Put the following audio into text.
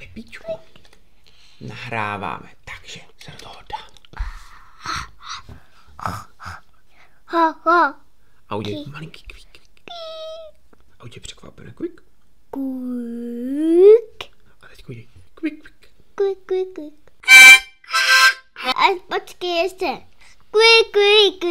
Pepičku Nahráváme, takže se do toho dám. A udělej malinký kvík. A udělej překvapené kvík. Kvík. A teď udělej kvík, kvík. Kvík, kvík, kvík. A počkej ještě. Kvík, kvík, kvík.